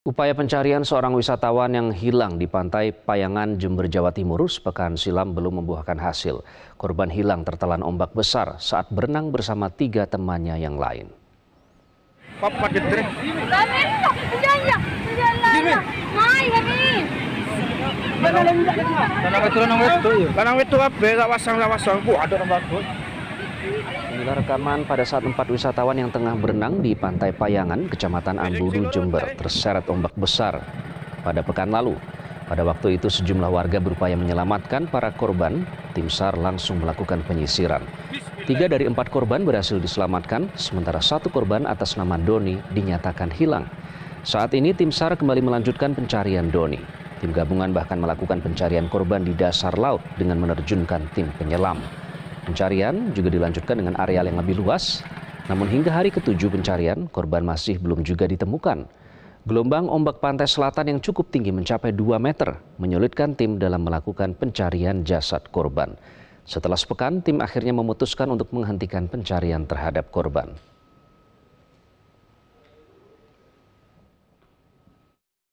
Upaya pencarian seorang wisatawan yang hilang di pantai Payangan, Jember, Jawa Timur sepekan silam belum membuahkan hasil. Korban hilang tertelan ombak besar saat berenang bersama tiga temannya yang lain. Papa Inilah rekaman pada saat empat wisatawan yang tengah berenang di Pantai Payangan, Kecamatan Ambulu, Jember, terseret ombak besar pada pekan lalu. Pada waktu itu sejumlah warga berupaya menyelamatkan para korban, tim SAR langsung melakukan penyisiran. Tiga dari empat korban berhasil diselamatkan, sementara satu korban atas nama Doni dinyatakan hilang. Saat ini tim SAR kembali melanjutkan pencarian Doni. Tim gabungan bahkan melakukan pencarian korban di dasar laut dengan menerjunkan tim penyelam. Pencarian juga dilanjutkan dengan areal yang lebih luas, namun hingga hari ketujuh pencarian, korban masih belum juga ditemukan. Gelombang ombak pantai selatan yang cukup tinggi mencapai 2 meter, menyulitkan tim dalam melakukan pencarian jasad korban. Setelah sepekan, tim akhirnya memutuskan untuk menghentikan pencarian terhadap korban.